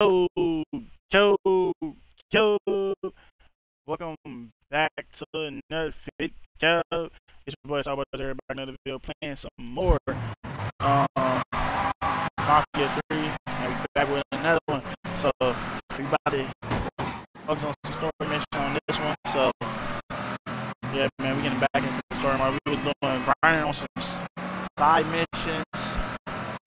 Yo, yo, yo. Welcome back to another video. It's your boy Starboy here back another video playing some more um Mafia 3 and we back with another one. So we about to focus on some story mission on this one. So yeah man we getting back into the story mode. We was doing grinding on some side missions.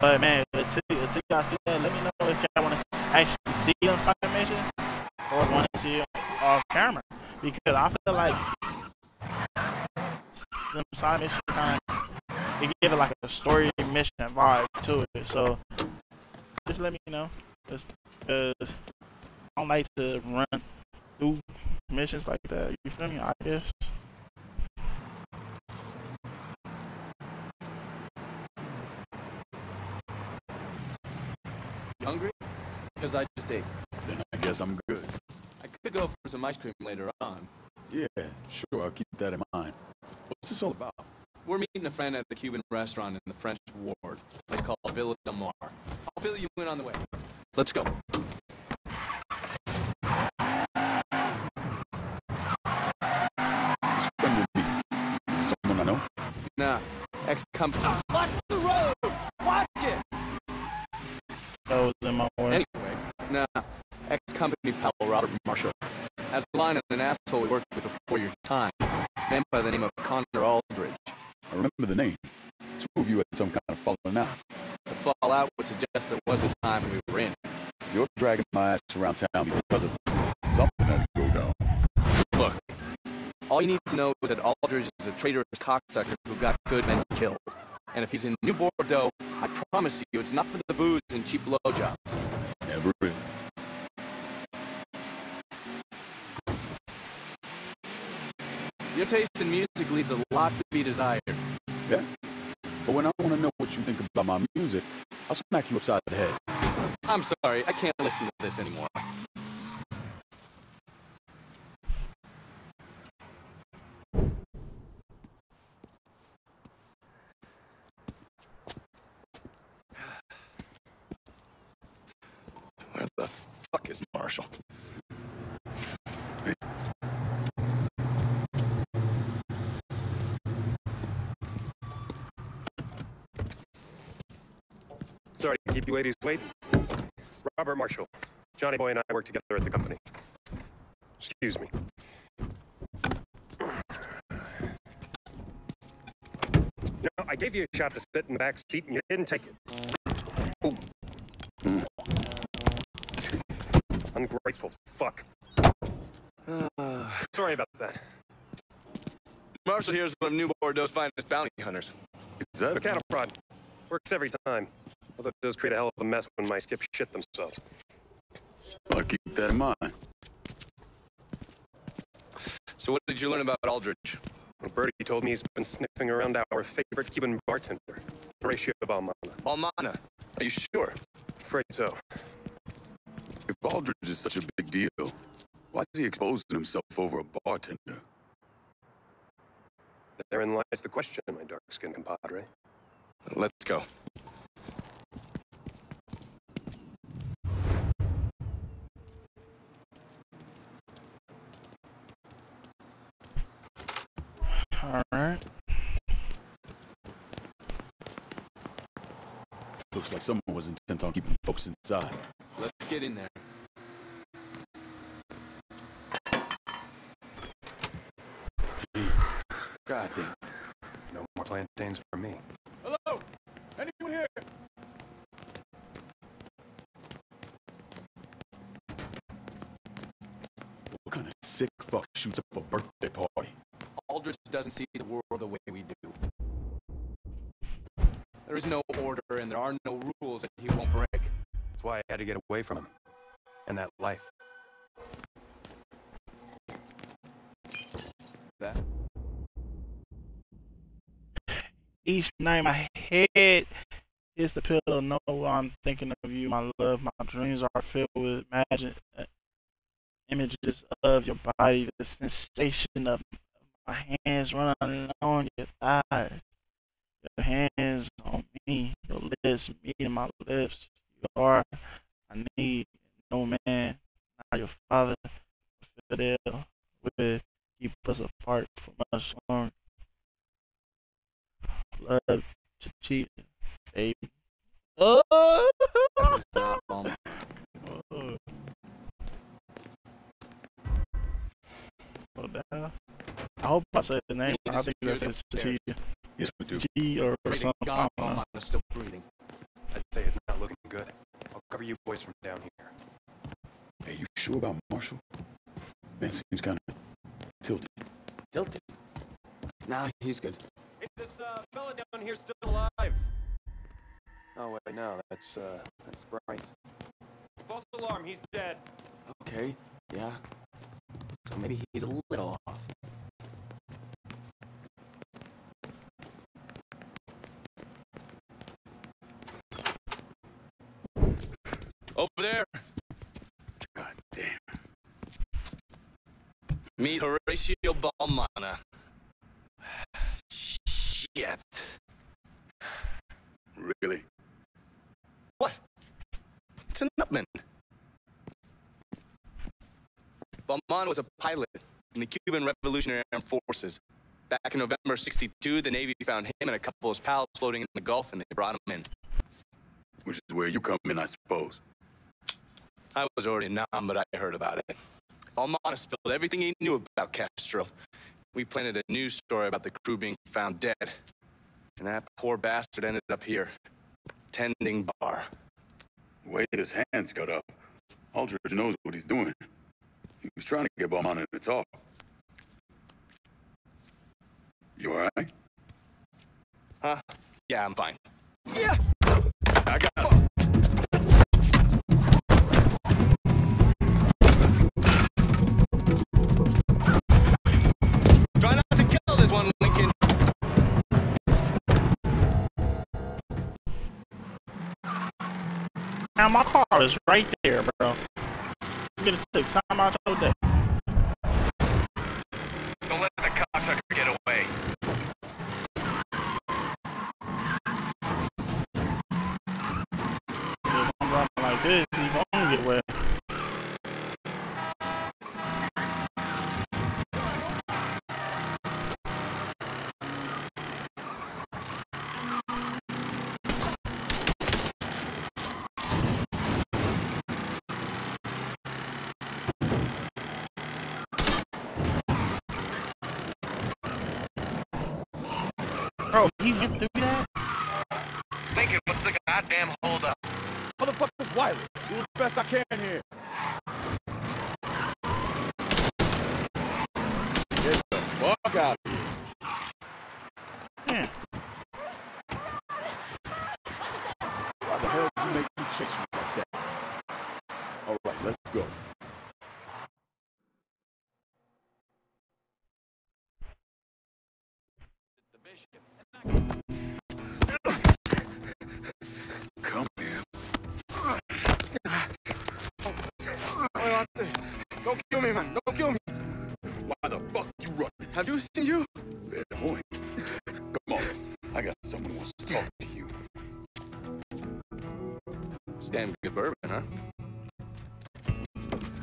But man, until, until y'all see that, let me know if y'all want to actually see them side missions or want to see off camera. Because I feel like them side missions kind of it give it like a story mission vibe to it. So just let me know. Because I don't like to run through missions like that. You feel me? I guess. Hungry? Because I just ate. Then I guess I'm good. I could go for some ice cream later on. Yeah, sure, I'll keep that in mind. What's this all about? We're meeting a friend at the Cuban restaurant in the French Ward. It's called Villa Del Mar. I'll fill you in on the way. Let's go. This friend. Is it someone I know? Nah, ex-company. Watch the road! Watch it! That was in my way. Anyway, nah, ex-company pal Robert Marshall. Has a line of an asshole we worked with before your time. Man by the name of Connor Aldridge. I remember the name. Two of you had some kind of falling out. The fallout would suggest there was a time we were in. You're dragging my ass around town because of something had to go down. Look, all you need to know is that Aldridge is a traitorous cocksucker who got good men killed. And if he's in New Bordeaux, I promise you it's not for the booze and cheap blowjobs. Your taste in music leaves a lot to be desired. Yeah? But when I want to know what you think about my music, I'll smack you upside the head. I'm sorry, I can't listen to this anymore. Where the fuck is Marshall? Sorry to keep you ladies waiting. Robert Marshall. Johnny Boy and I work together at the company. Excuse me. You know, I gave you a shot to sit in the back seat and you didn't take it. Ooh. Ungrateful fuck. Sorry about that. Marshall here is one of New Bordeaux's finest bounty hunters. Is that A a cattle prod. Works every time. Although it does create a hell of a mess when my skips shit themselves. I'll keep that in mind. So what did you learn about Aldridge? Well, Bertie told me he's been sniffing around our favorite Cuban bartender, Horatio Balmana. Almana. Are you sure? Afraid so. If Aldridge is such a big deal, why is he exposing himself over a bartender? Therein lies the question, my dark-skinned compadre. Let's go. Looks like someone was intent on keeping folks inside. Let's get in there. God damn. Night my head hits the pillow. No, I'm thinking of you, my love. My dreams are filled with imagine uh, images of your body, the sensation of my hands running on your thighs, your hands on me, your lips meeting my lips. You are I need No man, not your father, Fidel, will keep us apart for much longer. Chichita, baby. Oh! I hope I said the name. I think that's upstairs. Chichita. Yes, we do. G or something. God is still breathing. I'd say it's not looking good. I'll cover you boys from down here. Hey, you sure about Marshall? Man seems kind of tilted. Tilted. Nah, he's good. Is this uh, fella down here still alive? Oh wait, no, that's uh, that's Bryant. False alarm, he's dead. Okay, yeah. So maybe he's a little off. Over there, God damn. meet Horatio Balmana. Shit. Really? What? It's an Upmann. Balmana was a pilot in the Cuban Revolutionary Armed Forces. Back in November 62, the Navy found him and a couple of his pals floating in the Gulf, and they brought him in. Which is where you come in, I suppose. I was already numb, but I heard about it. Balmana spilled everything he knew about Castro. We planted a news story about the crew being found dead. And that poor bastard ended up here, tending bar. The way his hands cut up, Aldridge knows what he's doing. He was trying to get Balmana to talk. You alright? Huh? Yeah, I'm fine. Yeah! I got it. One, Lincoln. Now my car is right there, bro. I'm gonna take time out your day. Don't let the cocksucker get away. If I'm running like this, he won't get away. Bro, he went through that? Lincoln, what's the goddamn holdup? Motherfucker's Wiley. Do the best I can here. Have you seen you? Fair point. Come on. I got someone who wants to talk to you. It's damn good bourbon, huh?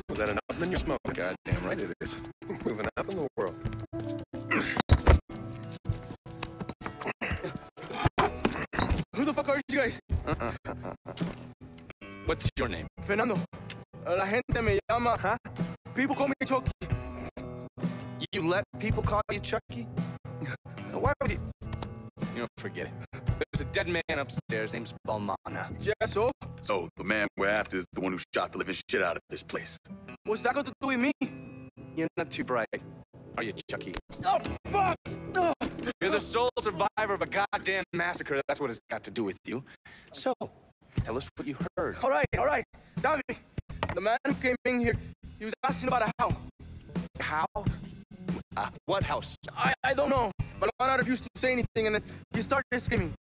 Was that an Upmann you smoke? Goddamn right it is. Moving up in the world. Who the fuck are you guys? Uh-uh. What's your name? Fernando. La gente me llama. Huh? People call me Chucky. Let people call you Chucky? Why would you? You know, forget it. There's a dead man upstairs. Name's Balmana. Yeah, so? So, the man we're after is the one who shot the living shit out of this place. What's that got to do with me? You're not too bright, are you, Chucky? Oh, fuck! Oh. You're the sole survivor of a goddamn massacre. That's what it's got to do with you. So, tell us what you heard. All right, all right. Davi, the man who came in here, he was asking about a house. How? Uh, what house? I, I don't know, but Lana refused to say anything, and then he started screaming.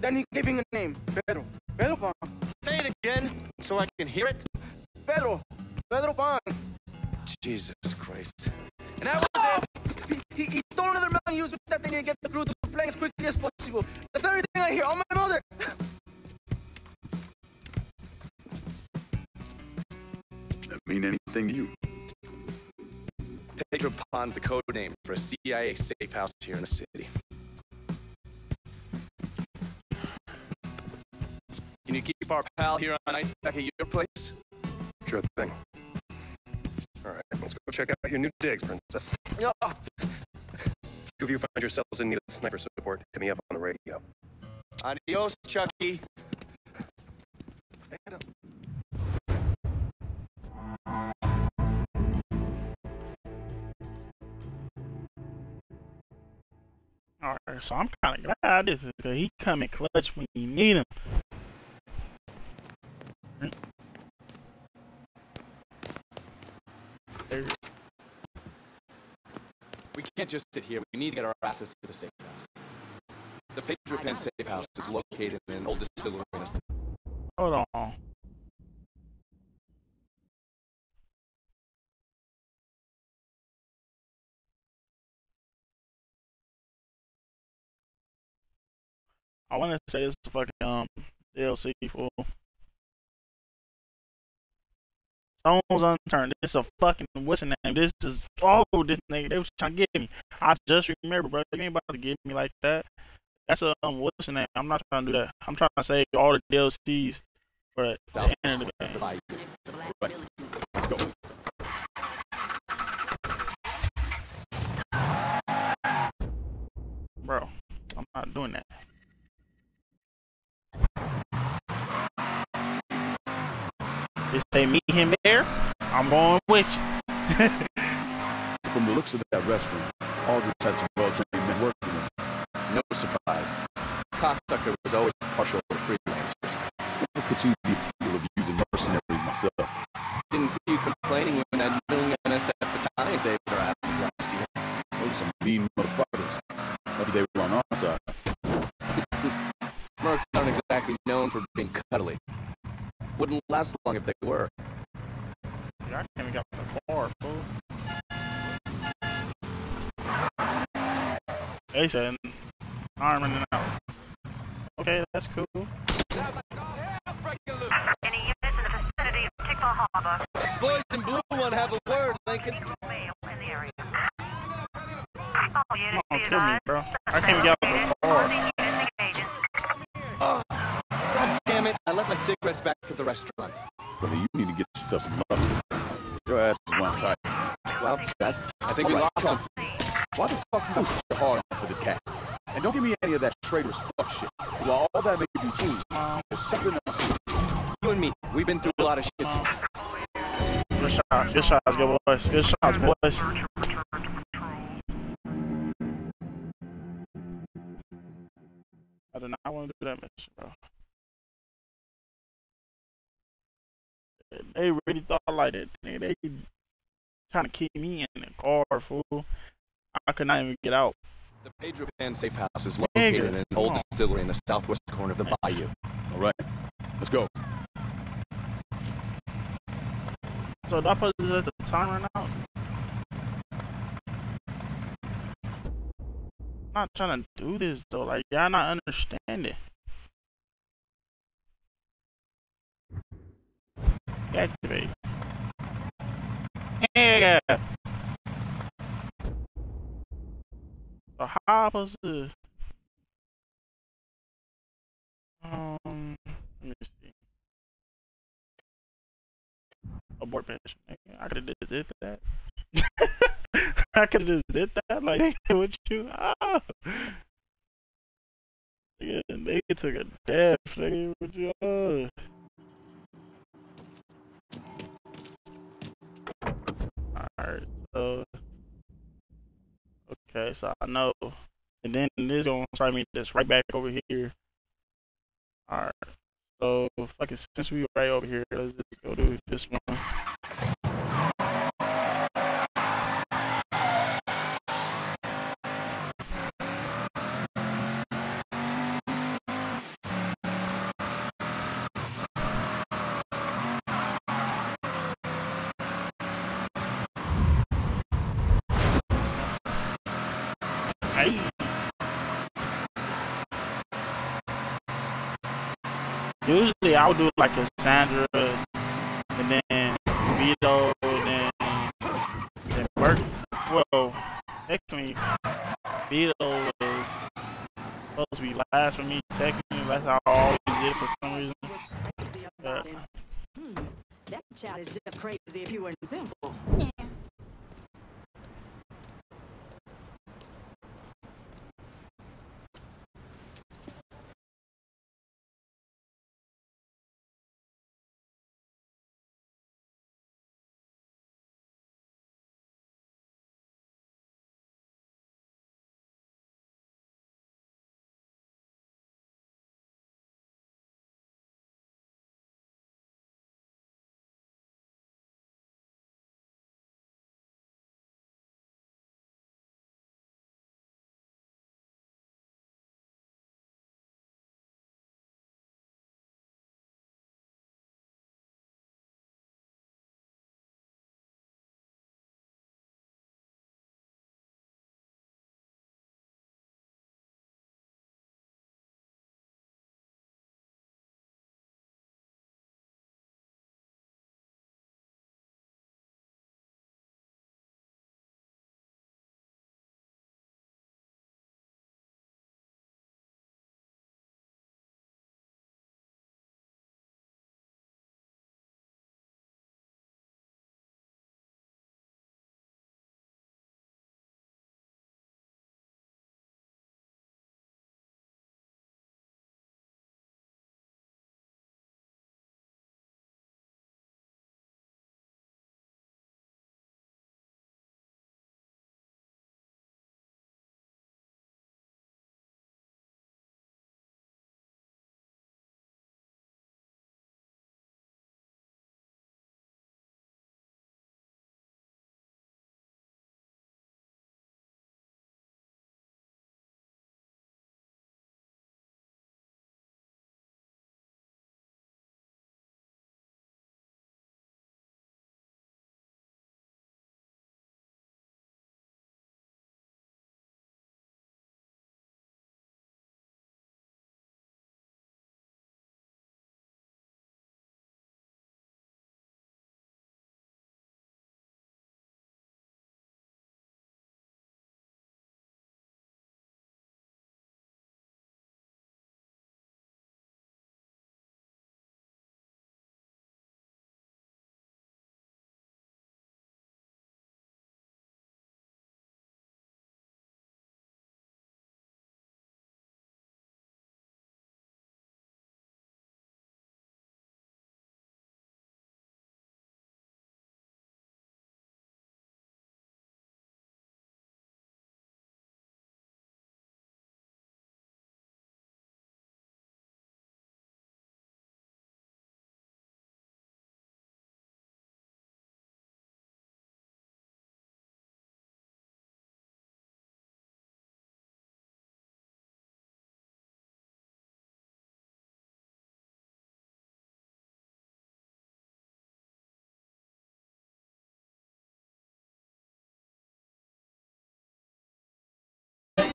Then he gave him a name, Pedro. Pedro Pan. Say it again so I can hear it. Pedro. Pedro Pan. Jesus Christ. And that was it. He, he, he told another man was that they need to get the crew to the plane as quickly as possible. That's everything I hear. Oh, my mother. That mean anything to you? Pedro Pan's the code name for a CIA safe house here in the city. Can you keep our pal here on ice back at your place? Sure thing. All right, let's go check out your new digs, princess. Oh. If you find yourselves in need of sniper support, hit me up on the radio. Adios, Chucky. Stand up. Alright, so I'm kind of glad this is because he come in clutch when you need him. There. We can't just sit here. We need to get our asses to the safe house. The Pedro Pan safe house is located in an old distillery Hold on. I want to say this is a fucking um DLC fool. Stones unturned. This is a fucking what's the name? This is oh this nigga they was trying to get me. I just remember, bro. You ain't about to get me like that. That's a um what's the name? I'm not trying to do that. I'm trying to save all the DLCs for the end of the game. Right. Let's go. Bro, I'm not doing that. Just say meet him there. I'm going with you. From the looks of that restaurant, Aldridge has some well-trained men working with him. No surprise. Cocksucker was always partial to freelancers. I could see the appeal of using mercenaries myself. Didn't see you complaining when that young NSF battalion saved our asses last year. Those are some mean motherfuckers. Lucky they were on our side. Mercs aren't exactly known for being cuddly. Wouldn't last long if they were. I can't even get the car, fool. They said I'm running out. Okay, that's cool. Any units in the vicinity of Tickfaw Harbor. Boys in blue want to have a word, Lincoln. Male in the area. All units Come on, kill me, bro. I can't even get out the car. Cigarettes back at the restaurant. Brother, you need to get yourself some luck. Your ass is one tight. Well, that, I think we lost him. Why the fuck you go so hard for this cat? And don't give me any of that traitorous fuck shit. While all that may be true, there's something else. You and me, we've been through a lot of shit. Good shots, good shots, good boys. Good shots, boys. I do not want to do that mission, bro. They really thought like that. They, they trying to keep me in the car, fool. I could not even get out. The Pedro Pan safe house is located in an old on. distillery in the southwest corner of the bayou. All right, let's go. So that put this at the timer now. I'm not trying to do this though. Like y'all not understanding. Activate. Yeah. So how am I? Um, let me see. Abort mission. I could have did that. I could have just did that. Like what you? Ah. Yeah, they took a death. Nigga, what you? Uh. Alright, so okay, so I know, and then this gonna try me just right back over here. Alright, so fucking since we right over here, let's just go do this one. Hey. Usually I'll do like a Sandra, and then Vito and then Burke. Well, technically Vito was supposed to be last for me technically, that's how I always did for some reason. That uh, hmm, child is just crazy if you were simple. Yeah.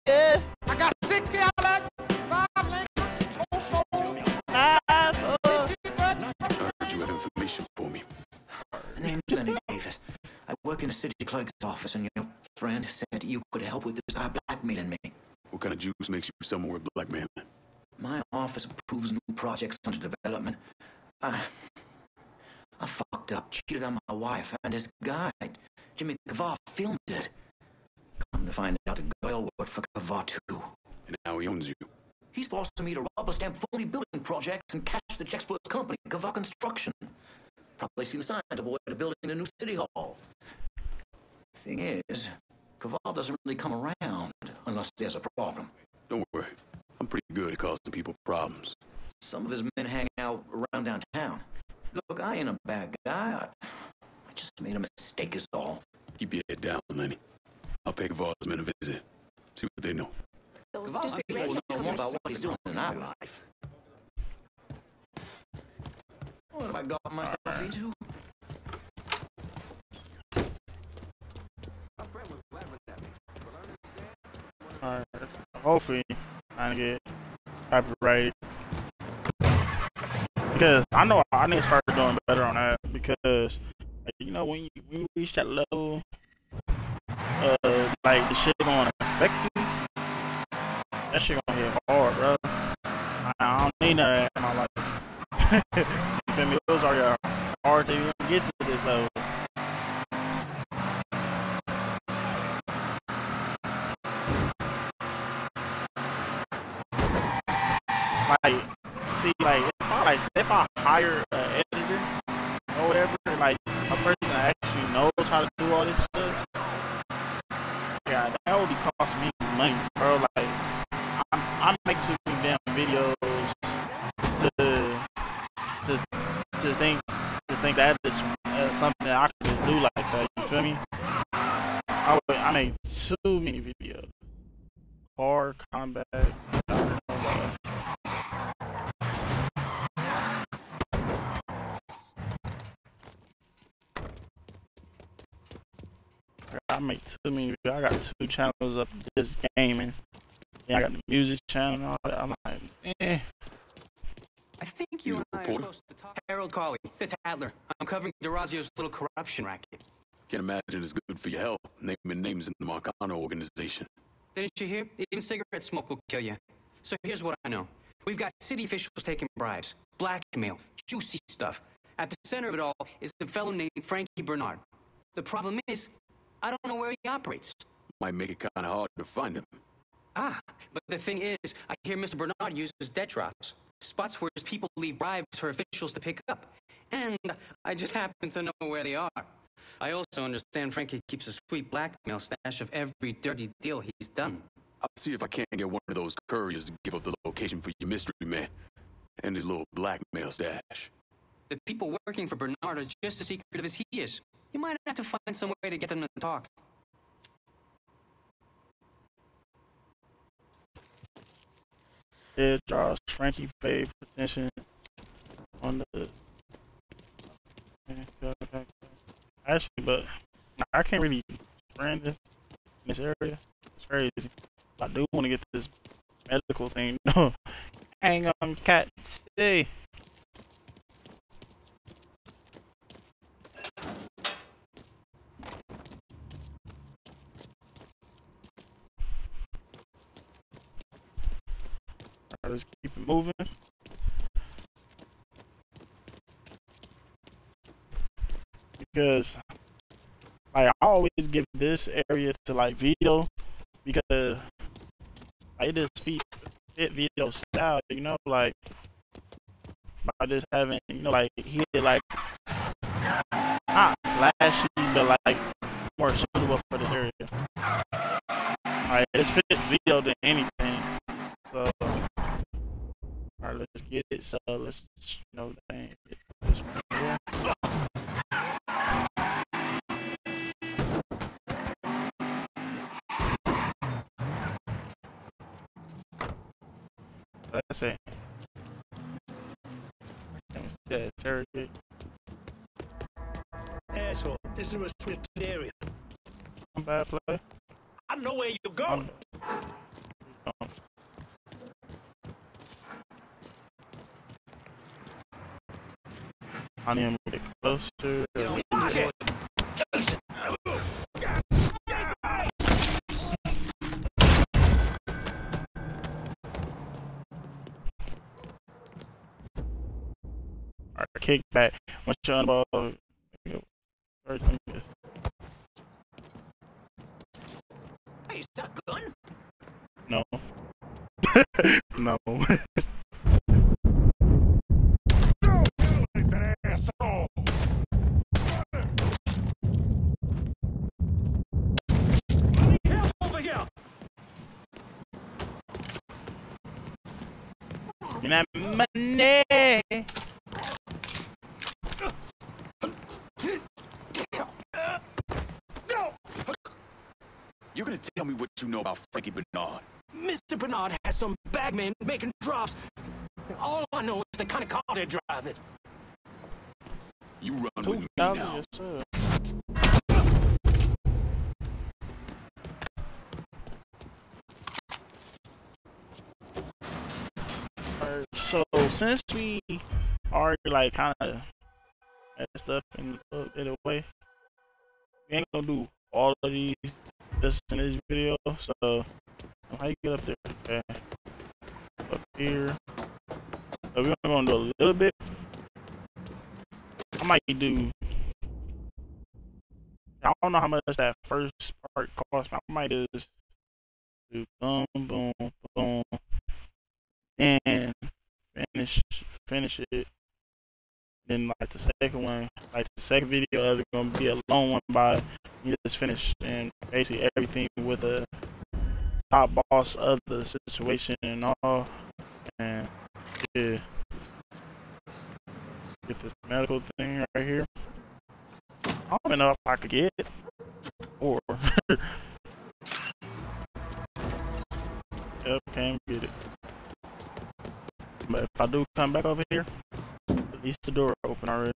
Heard you have information for me. My name's Lenny Davis. I work in the city clerk's office, and your friend said you could help with this guy blackmailing me. What kind of juice makes you someone with blackmail? My office approves new projects under development. I, I fucked up, cheated on my wife, and this guy, Jimmy Kavar, filmed it. Come to find out, the girl worked for Kavar too. And now he owns you. He's forcing me to rubber stamp phony building projects and cash the checks for his company, Kavar Construction. Probably seen the signs of where they're building a new city hall. Thing is, Kavar doesn't really come around unless there's a problem. Don't worry. I'm pretty good at causing people problems. Some of his men hang out around downtown. Look, I ain't a bad guy. I, I just made a mistake is all. Keep your head down, Lenny. I'll pay Kavar's men a visit. See what they know. Those Kavar's people know more about what he's doing in our life. What have I got myself into? Alright. Hopefully, I can get copyrighted. Because I know I need to start doing better on that. Because, like, you know, when you, when you reach that level uh, like the shit gonna affect you, that shit gonna hit hard, bro. I, I don't need that in my life. you feel me? Hard to even get to this level. Like, see, like, if I, like, if I hire an editor or whatever, like, a person that actually knows how to do all this stuff, yeah, that would be costing me money, bro. Like, I'm, I make too many damn videos to, to, to think, to think that is uh, something that I could do like that. You feel me? I, would, I make too many videos. Car, combat, I make too many. I got two channels up this gaming. Yeah, I got the music channel and. I'm like, eh. I think you, and I are supposed to talk. Harold Cawley, the Tattler. I'm covering DeRazio's little corruption racket. Can't imagine it's good for your health, naming names in the Marcano organization. Didn't you hear? Even cigarette smoke will kill you. So here's what I know. We've got city officials taking bribes, blackmail, juicy stuff. At the center of it all is a fellow named Frankie Bernard. The problem is, I don't know where he operates. Might make it kind of hard to find him. Ah, but the thing is, I hear Mr. Bernard uses dead drops. Spots where his people leave bribes for officials to pick up. And I just happen to know where they are. I also understand Frankie keeps a sweet blackmail stash of every dirty deal he's done. I'll see if I can't get one of those couriers to give up the location for your mystery man and his little blackmail stash. The people working for Bernard are just as secretive as he is. You might have to find some way to get them to talk. It draws Frankie paid attention on the actually, but I can't really brand this in this area. It's crazy. I do want to get this medical thing. No, hang on, cat. Stay. Let's keep it moving. Because like, I always give this area to like Vito because I just fit, fit Vito style, you know, like by just having, you know, like he did like not flashy, but like more suitable for this area. Like it's fit Vito than anything. So Alright, let's get it. So let's, you know, dang, this one here. That's it. Yeah, interrogate. Asshole, this is a restricted area. Bad play. I know where you're going. Um, I need to get closer. Alright, kick back. Once you're on the ball, first, let me Hey, is that gun? No. no. Over here. Give me that money. You're gonna tell me what you know about Frankie Bernard. Mr. Bernard has some bagmen making drops. All I know is the kind of car they drive it. You run with me now. yes, So since we already like kind of had stuff in uh, in a way, we ain't gonna do all of these just in this video. So how you get up there? Okay. Up here. So we're gonna do a little bit. I might do I don't know how much that first part cost. I might just do boom, boom, boom, and finish finish it. Then like the second one, like the second video is gonna be a long one by you just finish and basically everything with a top boss of the situation and all and yeah. Get this medical thing right here. I don't even know if I could get it. Or Yep, can't get it. But if I do come back over here, at least the door open already.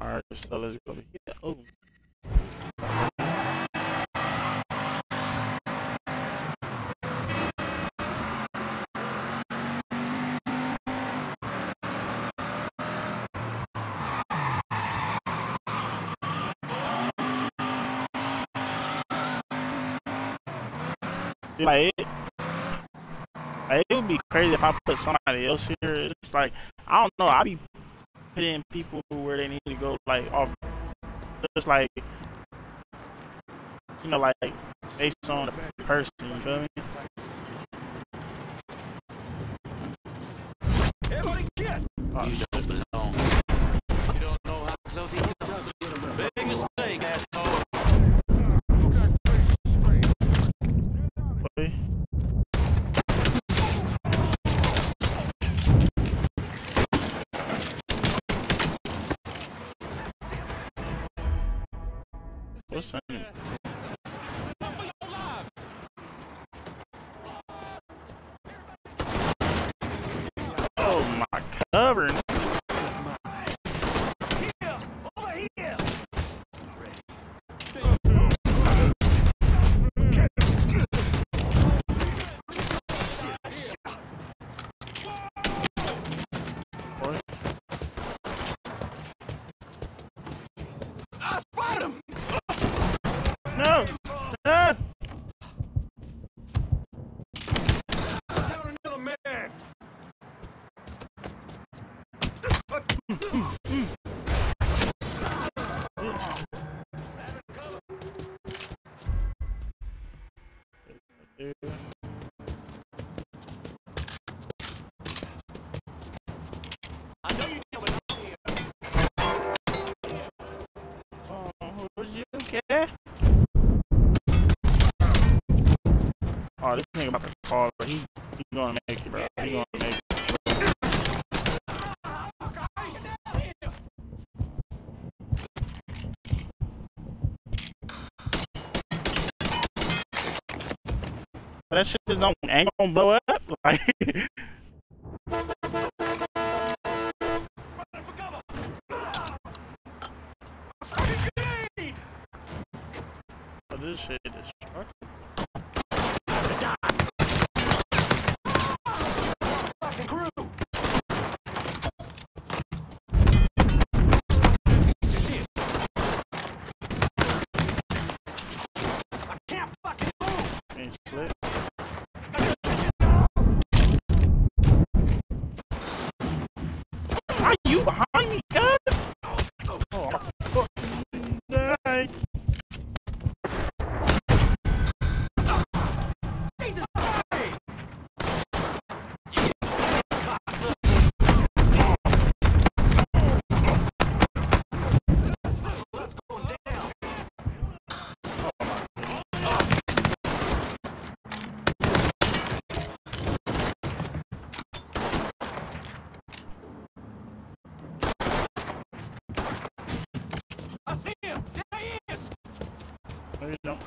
Alright, so let's go over here. Oh. Like, it, like, it would be crazy if I put somebody else here. It's like, I don't know, I be putting people where they need to go, like, off, just like, you know, like, based on the person, you feel me? Everybody get! Oh, What's Oh, this nigga about to but he, he gonna make it, bro. He gonna make it. But that shit just don't ain't gonna blow up. Like, but oh, this shit is No, you don't.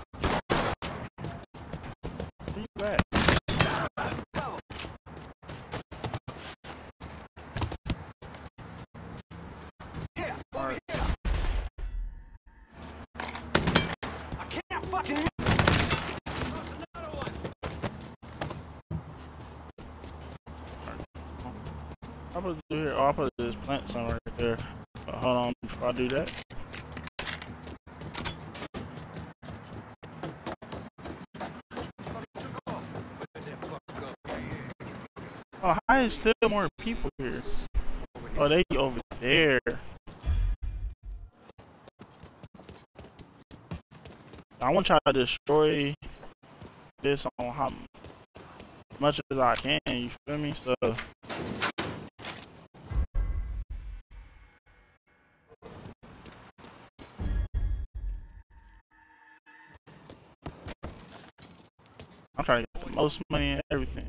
Over here! I can't fucking! I'm to do here? Oh, supposed to just plant some right there. But hold on before I do that. How is still more people here? Oh, they over there. I want to try to destroy this on how much as I can, you feel me? So I'm trying to get the most money and everything.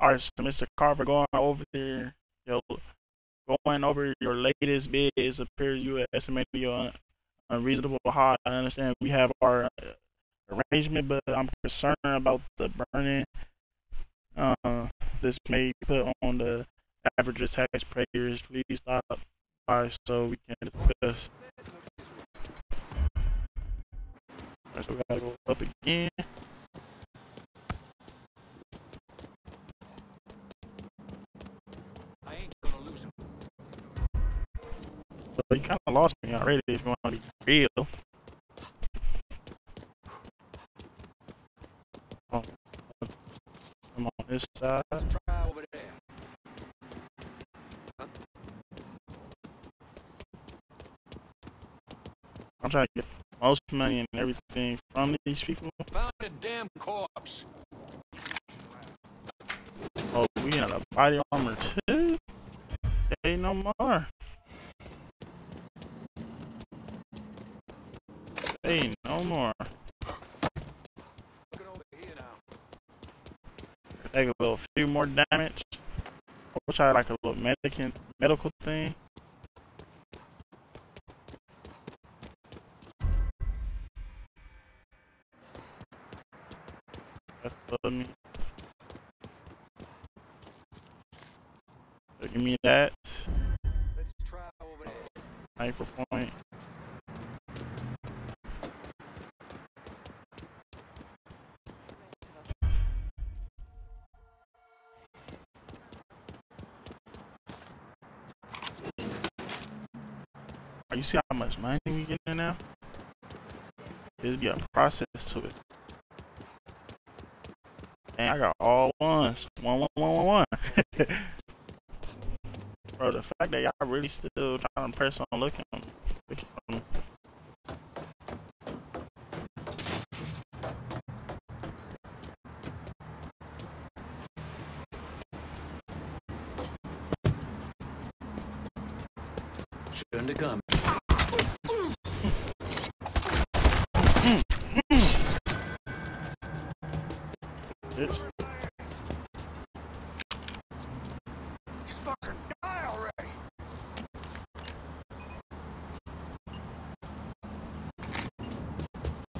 Alright, so Mr. Kavar going over there, going over your latest bids appears you estimated your unreasonable high. I understand we have our uh, arrangement, but I'm concerned about the burning. Uh, this may put on the average taxpayers. Please stop by so we can discuss. Right, so we gotta go up again. So you kind of lost me already if you want to be real. Oh, I'm on this side. I'm trying to get most money and everything from these people. Found a damn corpse. Oh, we got a body armor too? Ain't no more. Hey, no more. Take a little few more damage. We'll try like a little medical medical thing. That's what me. So give me that. Let's try over there. Hyper point. Much money we getting now? There's be a process to it. And I got all ones. One, one, one, one, one. Bro, the fact that y'all really still trying to press on looking looking Shouldn't come.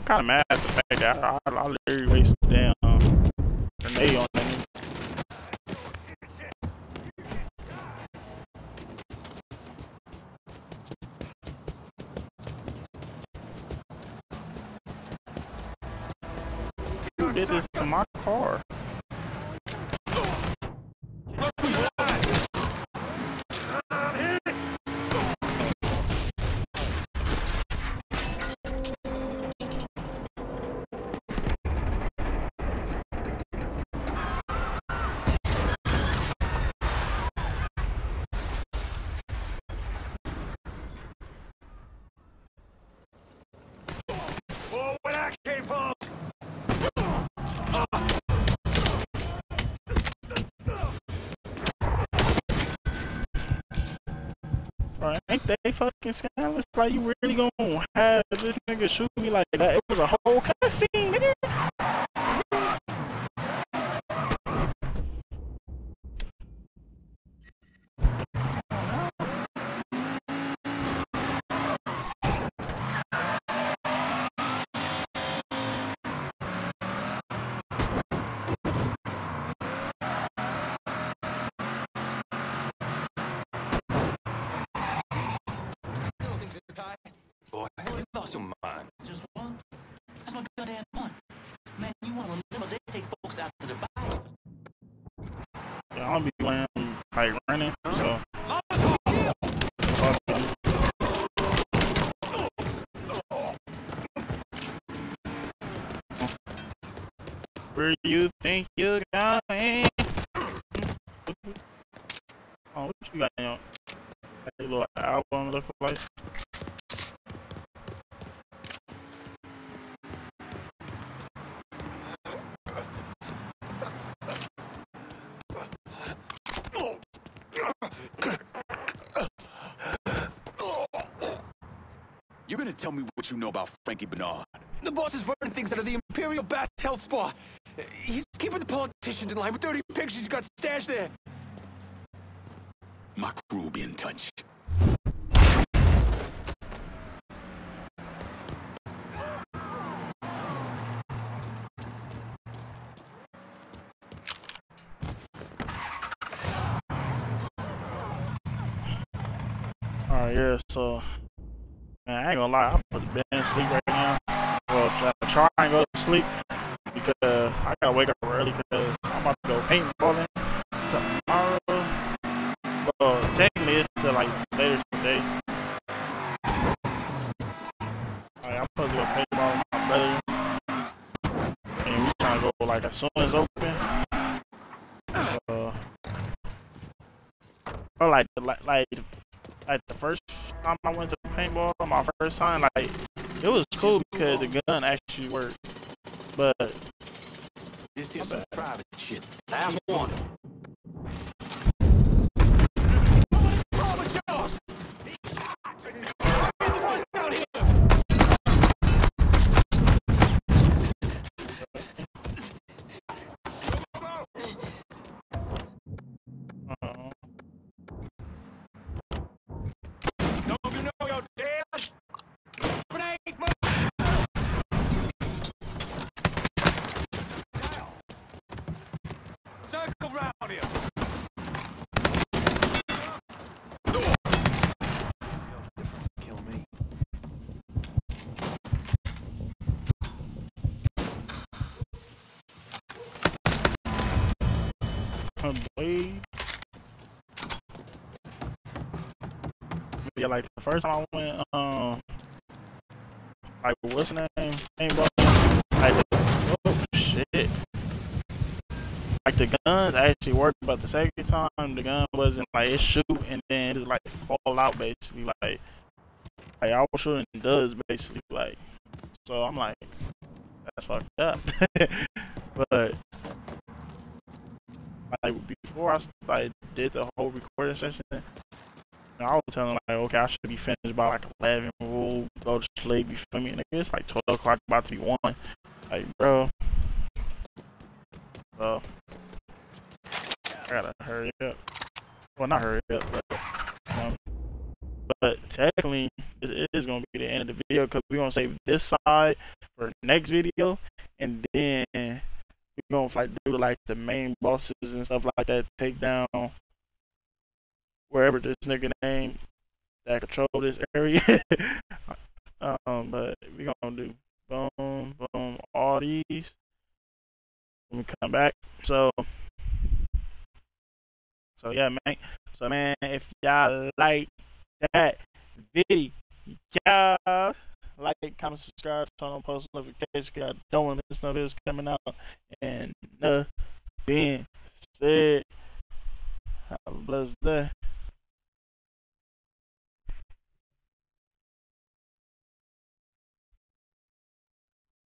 Kind of mad at the fact that I, I, I literally wasted damn grenade on. Bro, ain't they fucking scandalous? Like you really gonna have this nigga shoot me like that? It was a whole cutscene, nigga. You're gonna tell me what you know about Frankie Bernard. The boss is running things out of the Imperial Bath Health Spa. He's keeping the politicians in line with dirty pictures he's got stashed there. My crew will be in touch. Alright, yeah, so man, I ain't gonna lie, I'm supposed to be in sleep right now. Well, I try and go to sleep because I gotta wake up early because I'm about to go paintballing tomorrow. Well, technically it's till like later today. I'm supposed to go paintball with my brother, and we trying to go like as soon as open. Uh, or like the like like like the first time I went to paintball, my first time, like it was cool because the gun actually worked. But This is some private shit. Last one. Yeah, like the first time I went, um, like what's name? Paintball. Like, oh shit. Like the guns actually worked, but the second time the gun wasn't like it shoot and then just like fall out basically. Like, like I was shooting does basically like. So I'm like, that's fucked up. but like before I like did the whole recording session, I was telling like, okay, I should be finished by like eleven. We'll go to sleep. You feel me? And it's like twelve o'clock, about to be one. Like, bro. So I gotta hurry up. Well, not hurry up, but um, but technically, it is gonna be the end of the video because we're gonna save this side for next video, and then we're gonna like do like the main bosses and stuff like that. Take down wherever this nigga name that control this area. um, but we gonna do boom, boom, all these when we come back. So, so yeah, man. So man, if y'all like that video, y'all like, comment, subscribe, turn on post notifications. I don't want to miss no videos coming out. And uh, being said, have a blessed day.